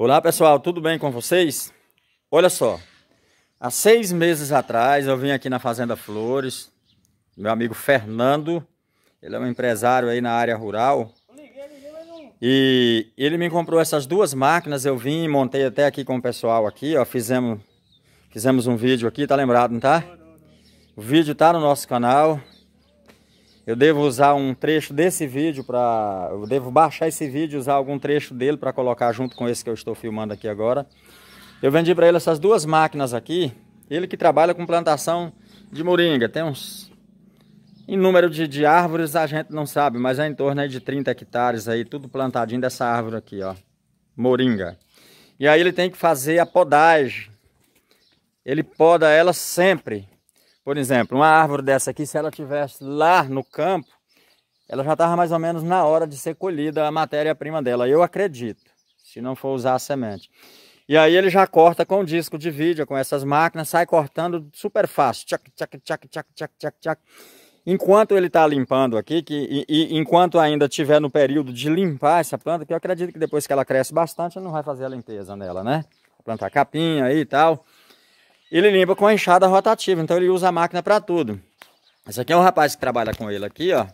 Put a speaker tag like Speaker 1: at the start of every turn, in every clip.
Speaker 1: Olá pessoal, tudo bem com vocês? Olha só, há seis meses atrás eu vim aqui na Fazenda Flores, meu amigo Fernando, ele é um empresário aí na área rural, e ele me comprou essas duas máquinas, eu vim, montei até aqui com o pessoal aqui, ó, fizemos, fizemos um vídeo aqui, tá lembrado, não tá? O vídeo tá no nosso canal, eu devo usar um trecho desse vídeo para... Eu devo baixar esse vídeo, usar algum trecho dele para colocar junto com esse que eu estou filmando aqui agora. Eu vendi para ele essas duas máquinas aqui. Ele que trabalha com plantação de moringa. Tem uns... Em número de, de árvores a gente não sabe, mas é em torno de 30 hectares aí, tudo plantadinho dessa árvore aqui, ó. Moringa. E aí ele tem que fazer a podagem. Ele poda ela sempre. Por exemplo, uma árvore dessa aqui, se ela tivesse lá no campo, ela já estava mais ou menos na hora de ser colhida a matéria-prima dela. Eu acredito, se não for usar a semente. E aí ele já corta com o disco de vídeo, com essas máquinas, sai cortando super fácil. Tchac, tchac, tchac, tchac, tchac, tchac, tchac. Enquanto ele está limpando aqui, que, e, e, enquanto ainda estiver no período de limpar essa planta, que eu acredito que depois que ela cresce bastante, não vai fazer a limpeza nela, né? Plantar capinha aí e tal ele limpa com a enxada rotativa, então ele usa a máquina para tudo. Esse aqui é um rapaz que trabalha com ele aqui, ó.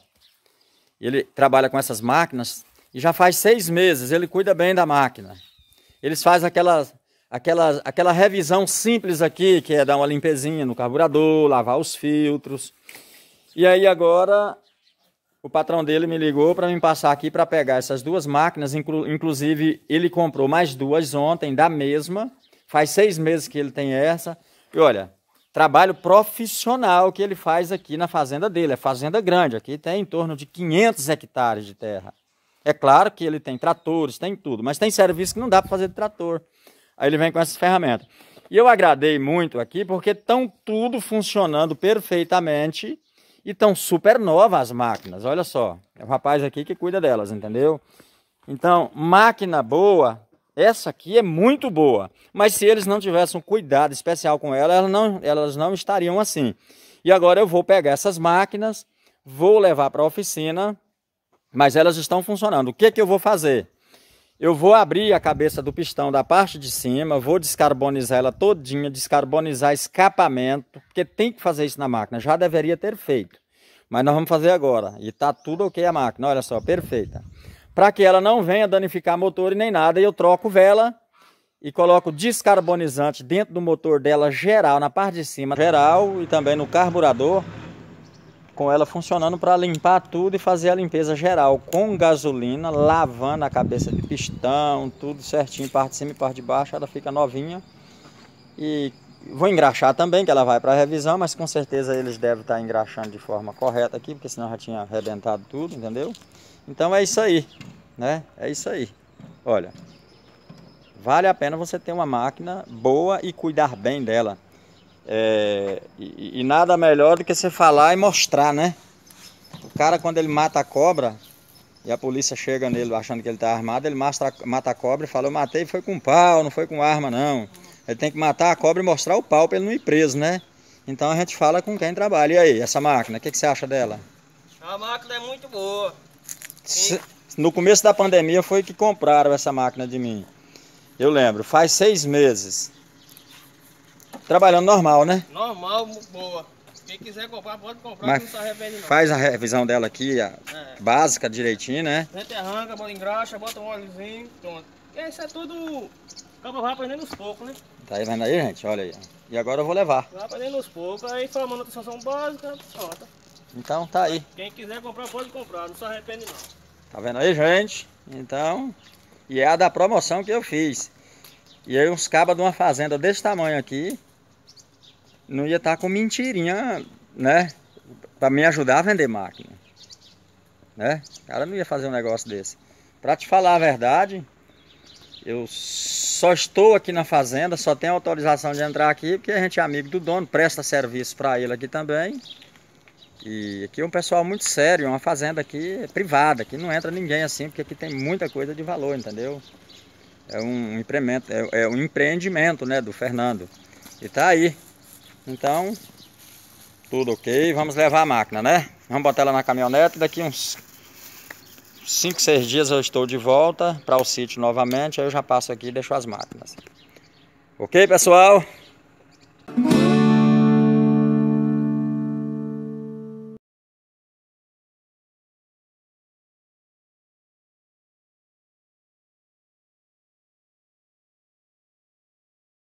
Speaker 1: Ele trabalha com essas máquinas e já faz seis meses, ele cuida bem da máquina. Eles fazem aquela, aquela, aquela revisão simples aqui, que é dar uma limpezinha no carburador, lavar os filtros. E aí agora o patrão dele me ligou para me passar aqui para pegar essas duas máquinas, inclu, inclusive ele comprou mais duas ontem da mesma, Faz seis meses que ele tem essa. E olha, trabalho profissional que ele faz aqui na fazenda dele. É fazenda grande, aqui tem em torno de 500 hectares de terra. É claro que ele tem tratores, tem tudo, mas tem serviço que não dá para fazer de trator. Aí ele vem com essas ferramentas. E eu agradei muito aqui porque estão tudo funcionando perfeitamente e estão super novas as máquinas. Olha só, é o rapaz aqui que cuida delas, entendeu? Então, máquina boa essa aqui é muito boa, mas se eles não tivessem cuidado especial com ela, elas não, elas não estariam assim. E agora eu vou pegar essas máquinas, vou levar para a oficina, mas elas estão funcionando. O que, que eu vou fazer? Eu vou abrir a cabeça do pistão da parte de cima, vou descarbonizar ela todinha, descarbonizar escapamento, porque tem que fazer isso na máquina, já deveria ter feito. Mas nós vamos fazer agora, e está tudo ok a máquina, olha só, perfeita para que ela não venha danificar motor e nem nada. E eu troco vela e coloco descarbonizante dentro do motor dela geral, na parte de cima geral e também no carburador, com ela funcionando para limpar tudo e fazer a limpeza geral com gasolina, lavando a cabeça de pistão, tudo certinho, parte de cima e parte de baixo, ela fica novinha. E vou engraxar também, que ela vai para revisão, mas com certeza eles devem estar engraxando de forma correta aqui, porque senão já tinha arrebentado tudo, entendeu? Então é isso aí, né? É isso aí. Olha, vale a pena você ter uma máquina boa e cuidar bem dela. É, e, e, nada melhor do que você falar e mostrar, né? O cara quando ele mata a cobra e a polícia chega nele achando que ele está armado, ele mata, mata a cobra e fala, eu matei foi com pau, não foi com arma não. Ele tem que matar a cobra e mostrar o pau para ele não ir preso, né? Então a gente fala com quem trabalha. E aí, essa máquina, o que, que você acha dela?
Speaker 2: A máquina é muito boa.
Speaker 1: No começo da pandemia foi que compraram essa máquina de mim. Eu lembro, faz seis meses. Trabalhando normal, né?
Speaker 2: Normal, boa. Quem quiser comprar, pode comprar,
Speaker 1: Mas não se arrepende não. Faz a revisão dela aqui, a é. básica, direitinho, né?
Speaker 2: A gente arranca, bota engraxa, bota um óleozinho, pronto. E isso é tudo... Acaba vai aprendendo aos poucos, né?
Speaker 1: Tá aí vendo aí, gente? Olha aí. E agora eu vou levar.
Speaker 2: Vai aprendendo aos poucos, aí foi a manutenção básica, pronto.
Speaker 1: Então tá aí.
Speaker 2: Quem quiser comprar, pode comprar, não se arrepende não.
Speaker 1: Tá vendo aí, gente? Então, e é a da promoção que eu fiz. E aí uns cabas de uma fazenda desse tamanho aqui, não ia estar tá com mentirinha, né? Pra me ajudar a vender máquina. Né? O cara não ia fazer um negócio desse. Pra te falar a verdade, eu só estou aqui na fazenda, só tenho autorização de entrar aqui porque a gente é amigo do dono, presta serviço para ele aqui também. E aqui é um pessoal muito sério, é uma fazenda aqui privada, aqui não entra ninguém assim, porque aqui tem muita coisa de valor, entendeu? É um empreendimento, é, é um empreendimento né, do Fernando. E tá aí. Então, tudo ok, vamos levar a máquina, né? Vamos botar ela na caminhonete, daqui uns 5, 6 dias eu estou de volta para o sítio novamente. Aí eu já passo aqui e deixo as máquinas. Ok, pessoal?